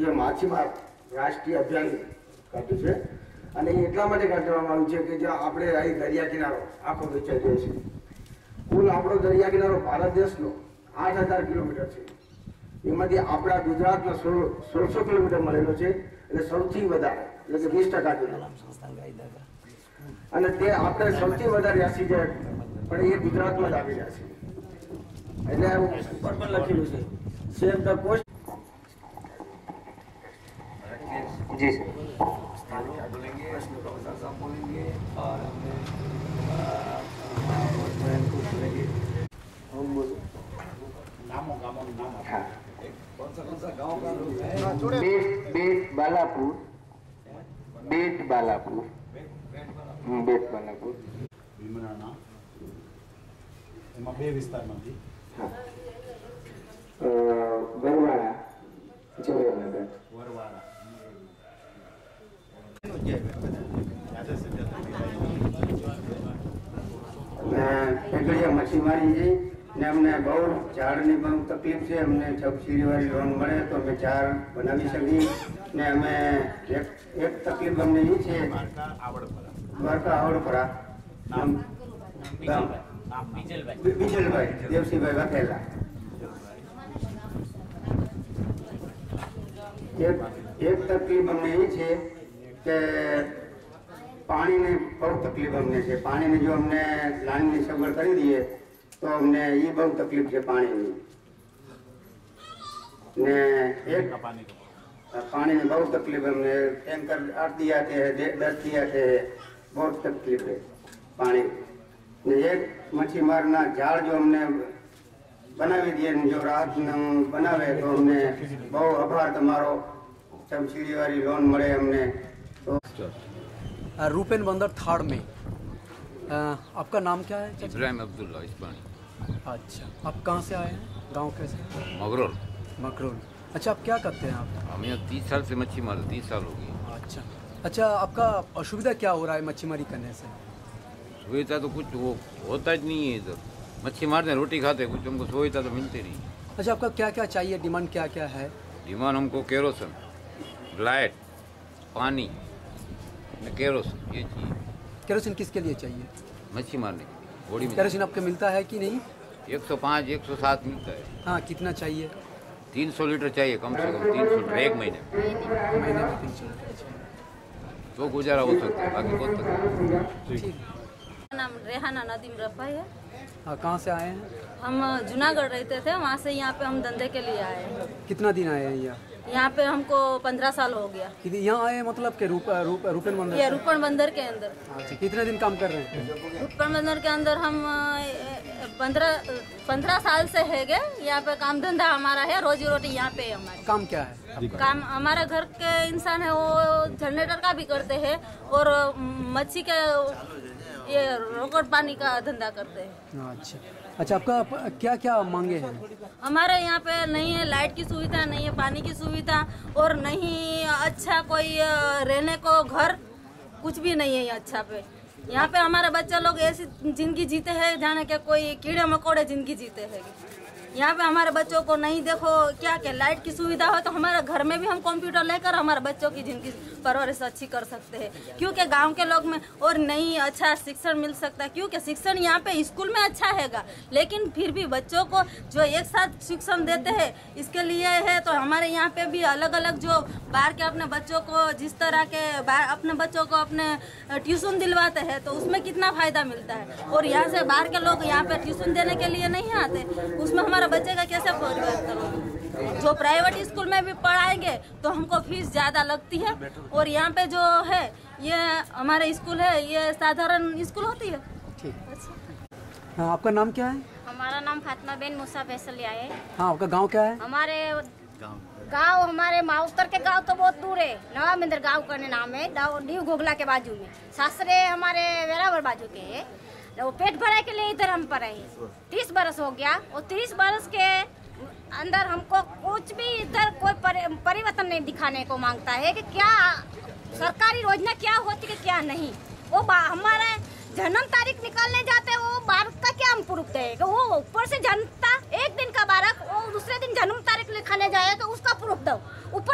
જે માછીમાર રાષ્ટ્રીય અભિયાન કાઢ્યું છે. અને એટલા માટે કાઢવામાં આવ્યું છે કે જે આપણે અહીં દરિયા કિનારો આખો વેચાઈ રહ્યો છે. કુલ આપણો દરિયા કિનારો ભારત દેશનો આઠ હજાર કિલોમીટર છે. એમાંથી આપણા ગુજરાતનો સોળ, સોળસો કિલોમીટર મળેલો છે એટલે સૌથી વધારે, એટલે કે વીસ ટકા અને તે આપણે સૌથી વધારે રાશિ છે, પણ એ ગુજરાતમાં જ આવી રહ્યા છે. એટલે લખેલું છે. સેવ ધ કોસ્ટ जी सर हाँ बेट बेट बालापुर बेट बालापुर हम्म, बेट बालापुर ભીમરાણા એમાં બે વિસ્તારમાંથી માછીમારી જઈ ને અમને બહુ ઝાડની બહુ તકલીફ છે. અમને સબસિડીવાળી લોન મળે તો અમે ઝાડ બનાવી શકીએ. ને અમે એક એક તકલીફ અમને એ છે. દ્વારકા આવડપરા. બીજલભાઈ દેવસીભાઈ વાઘેલા. એક એક તકલીફ અમને એ છે કે પાણીની બહુ તકલીફ અમને છે. પાણીની જો અમને લાઈનની સગવડ કરી દઈએ, તો અમને એ બહુ તકલીફ છે પાણીની. ને એક પાણીની બહુ તકલીફ અમને, ટેન્કર આઠ દિયા છે દસ દિયા છે, બહુ તકલીફ છે પાણી. ને એક મચ્છીમારના ઝાડ જો અમને બનાવી દઈએ જો રાહત બનાવે તો અમને બહુ આભાર તમારો સબસિડીવાળી લોન મળે અમને. તો रूपेन बंदर थाड़ में। आपका नाम क्या है? इब्राहिम अब्दुल्ला इस्पानी अच्छा आप कहाँ से आए हैं? गाँव कैसे? मगरोल। मकरोल अच्छा आप क्या करते हैं आप? हम यहाँ तीस साल से मच्छी मारते तीस साल हो गई। अच्छा। अच्छा आपका असुविधा क्या हो रहा है मच्छीमारी करने से? सुविधा तो कुछ वो होता ही नहीं है इधर। मच्छी मारते रोटी खाते कुछ हमको सुविधा तो मिलती नहीं। अच्छा आपका क्या क्या चाहिए? डिमांड क्या क्या है? डिमांड हमको केरोसन लाइट पानी केरोसन ये चाहिए। केरोसिन किसके लिए चाहिए? मच्छी मारने के लिए बॉडी में। केरोसिन आपको मिलता है कि नहीं? एक सौ पाँच एक सौ सात मिलता है। हाँ कितना चाहिए? तीन सौ लीटर चाहिए कम से कम तीन सौ लीटर एक महीने में। महीने में। तीन सौ चाहिए। तो गुजारा हो सकता है बाकी बहुत तक नाम रेहाना नदीम रफ़ाई है। हाँ कहाँ से आए हैं? हम जूनागढ़ रहते थे वहाँ से यहाँ पे हम धंधे के लिए आए हैं। कितना दिन आए हैं यहाँ? यहाँ पे हमको पंद्रह साल हो गया। यहाँ आए मतलब के रूप रूप रूपेन ये मंदिर रुपण बंदर के अंदर। अच्छा कितने दिन काम कर रहे हैं? रुपण बंदर के अंदर हम पंद्रह पंद्रह साल से है गए। यहाँ पे काम धंधा हमारा है रोजी रोटी यहाँ पे है हमारी। काम क्या है? काम हमारे घर के इंसान है वो जनरेटर का भी करते हैं और मच्छी के ये रोकड़ पानी का धंधा करते हैं। अच्छा। अच्छा आपका आप, क्या क्या मांगे हैं? हमारे यहाँ पे नहीं है लाइट की सुविधा नहीं है पानी की सुविधा और नहीं अच्छा कोई रहने को घर कुछ भी नहीं है यहाँ अच्छा पे। यहाँ पे हमारे बच्चा लोग ऐसी ज़िंदगी जीते हैं जाने के कोई कीड़े मकोड़े ज़िंदगी जीते हैं। यहाँ पे हमारे बच्चों को नहीं देखो, क्या क्या लाइट की सुविधा हो तो हमारे घर में भी हम कंप्यूटर लेकर हमारे बच्चों की ज़िंदगी परवरिश अच्छी कर सकते हैं। क्योंकि गाँव के लोग में और नहीं अच्छा शिक्षण मिल सकता है, क्योंकि शिक्षण यहाँ पे स्कूल में अच्छा हैगा, लेकिन फिर भी बच्चों को जो एक साथ शिक्षण देते हैं, इसके लिए है तो हमारे यहाँ पे भी अलग अलग जो बाहर के अपने बच्चों को जिस तरह के अपने बच्चों को अपने ट्यूशन दिलवाते हैं तो उसमें कितना फ़ायदा मिलता है? और यहाँ से बाहर के लोग यहाँ पे ट्यूशन देने के लिए नहीं आते, उसमें हमारा बच्चे का कैसे परिवार करोगे जो प्राइवेट स्कूल में भी पढ़ाएँगे तो हमको फ़ीस ज़्यादा लगती है। और यहाँ पे जो है ये हमारे स्कूल है ये साधारण स्कूल होती है। ठीक। हाँ आपका नाम क्या है? हमारा नाम फातिमा बेन मूसा फैसलिया है। हाँ आपका गाँव क्या है? हमारे गाँव। हमारे माउस्तर के गाँव तो बहुत दूर है। नवा मंदिर गाँव का नाम है न्यू घोगला के बाजू में। सासरे हमारे वेरावर बाजू के है। वो पेट भराई के लिए इधर हम पर आए। तीस बरस हो गया। और तीस बरस के अंदर हमको कुछ भी इधर कोई परिवर्तन नहीं दिखाने को माँगता है कि क्या सरकारी योजना क्या होती है, क्या नहीं। वो हमारा जन्म तारीख निकालने जाते वो भारत का क्या हम प्रूफ कि वो ऊपर से जनता एक दिन का बालक वो दूसरे दिन जन्म तारीख लिखाने जाए तो उसका प्रूफ दो। ऊपर